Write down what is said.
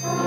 Oh.